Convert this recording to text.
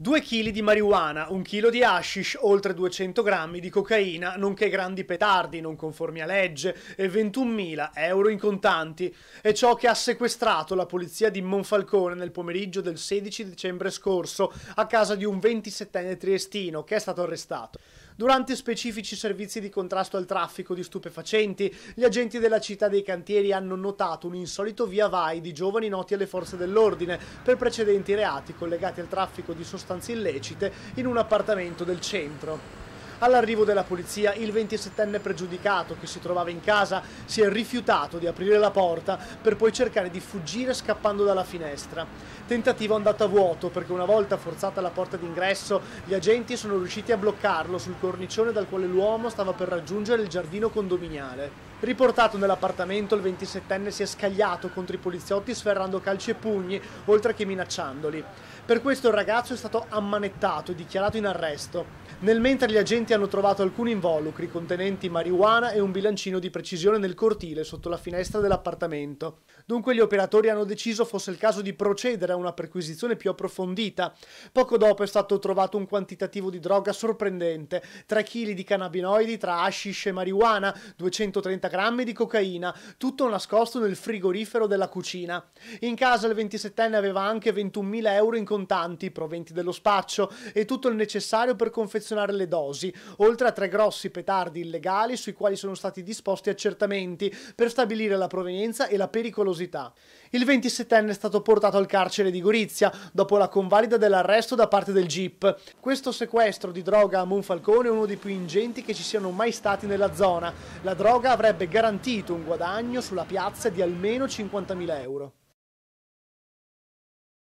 2 kg di marijuana, 1 kg di hashish, oltre 200 grammi di cocaina, nonché grandi petardi non conformi a legge e 21.000 euro in contanti. È ciò che ha sequestrato la polizia di Monfalcone nel pomeriggio del 16 dicembre scorso a casa di un 27enne triestino che è stato arrestato. Durante specifici servizi di contrasto al traffico di stupefacenti, gli agenti della città dei cantieri hanno notato un insolito via vai di giovani noti alle forze dell'ordine per precedenti reati collegati al traffico di sostanze illecite in un appartamento del centro. All'arrivo della polizia, il 27enne pregiudicato che si trovava in casa si è rifiutato di aprire la porta per poi cercare di fuggire scappando dalla finestra. Tentativo andato a vuoto perché una volta forzata la porta d'ingresso, gli agenti sono riusciti a bloccarlo sul cornicione dal quale l'uomo stava per raggiungere il giardino condominiale. Riportato nell'appartamento, il 27enne si è scagliato contro i poliziotti sferrando calci e pugni, oltre che minacciandoli. Per questo il ragazzo è stato ammanettato e dichiarato in arresto. Nel mentre gli agenti hanno trovato alcuni involucri contenenti marijuana e un bilancino di precisione nel cortile sotto la finestra dell'appartamento. Dunque gli operatori hanno deciso fosse il caso di procedere a una perquisizione più approfondita. Poco dopo è stato trovato un quantitativo di droga sorprendente, 3 kg di cannabinoidi tra hashish e marijuana, 230 grammi di cocaina, tutto nascosto nel frigorifero della cucina. In casa il 27enne aveva anche 21.000 euro in contanti, proventi dello spaccio, e tutto il necessario per confezionare le dosi, oltre a tre grossi petardi illegali sui quali sono stati disposti accertamenti per stabilire la provenienza e la pericolosità. Il 27enne è stato portato al carcere di Gorizia dopo la convalida dell'arresto da parte del GIP. Questo sequestro di droga a Monfalcone è uno dei più ingenti che ci siano mai stati nella zona. La droga avrebbe garantito un guadagno sulla piazza di almeno 50.000 euro.